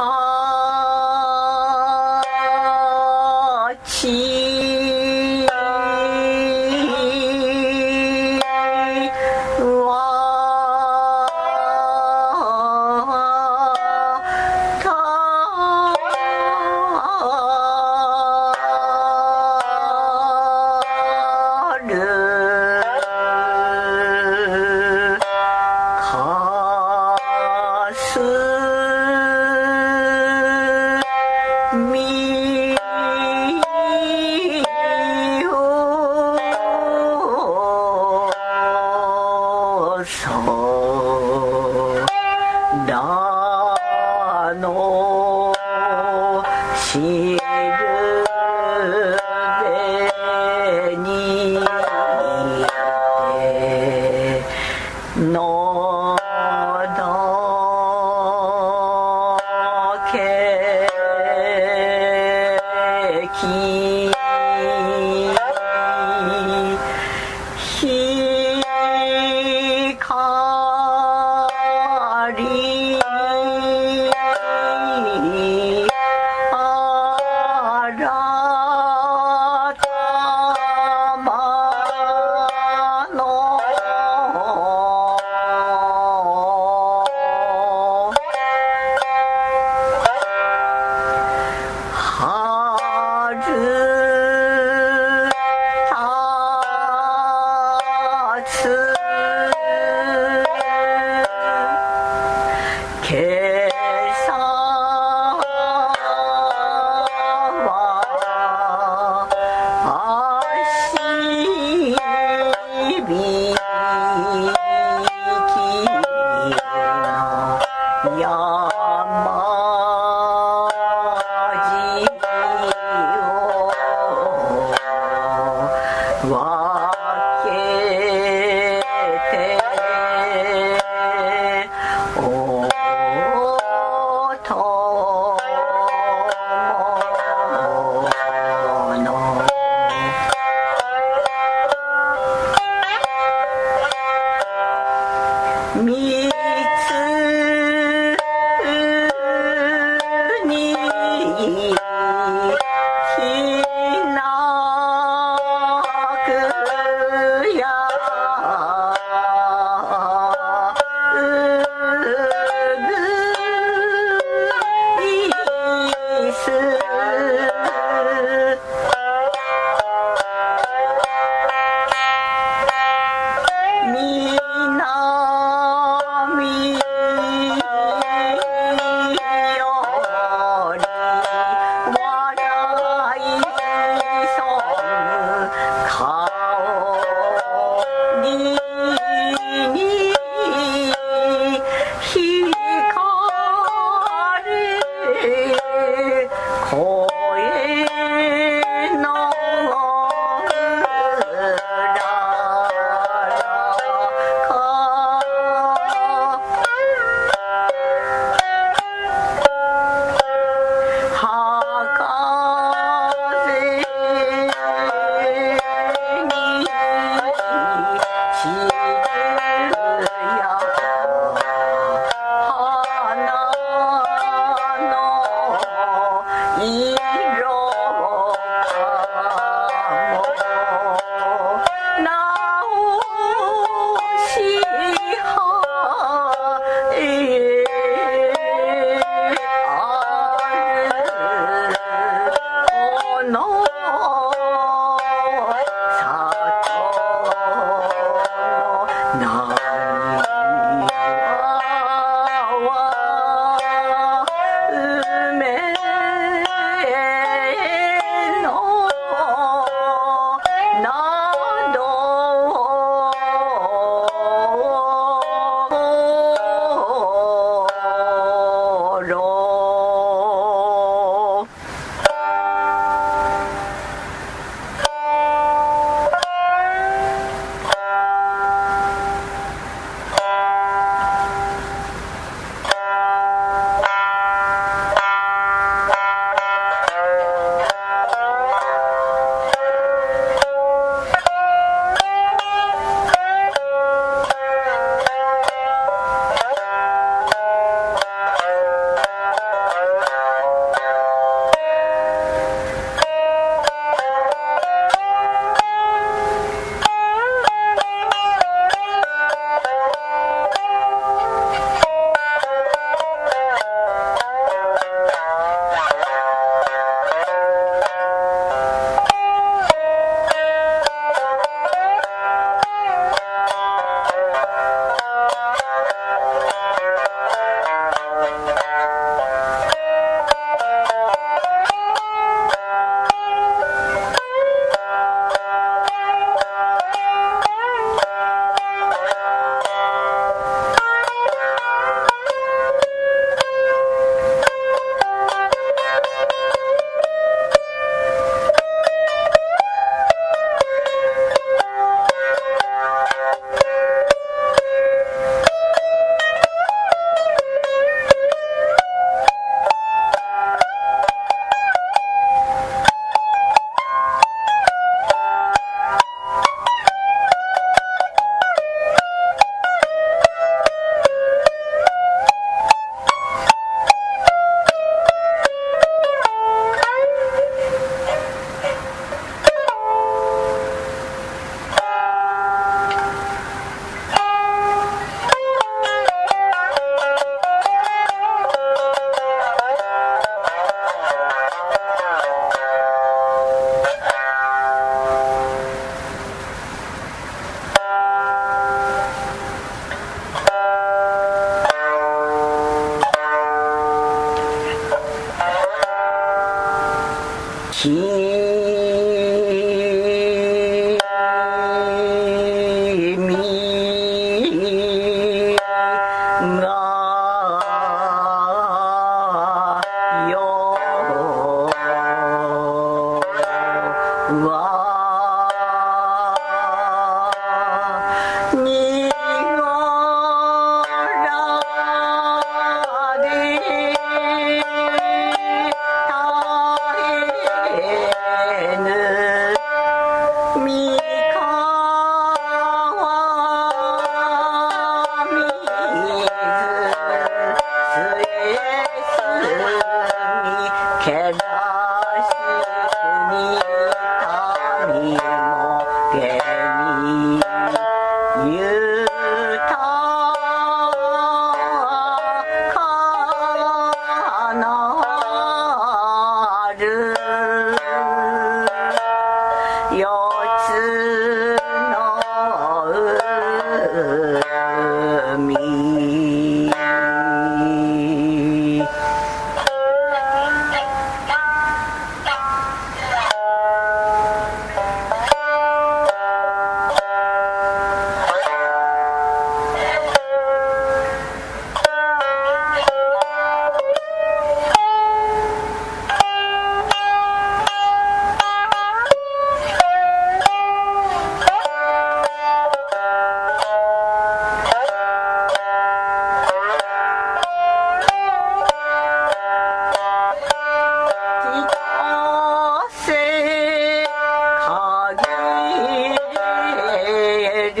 起山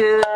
れ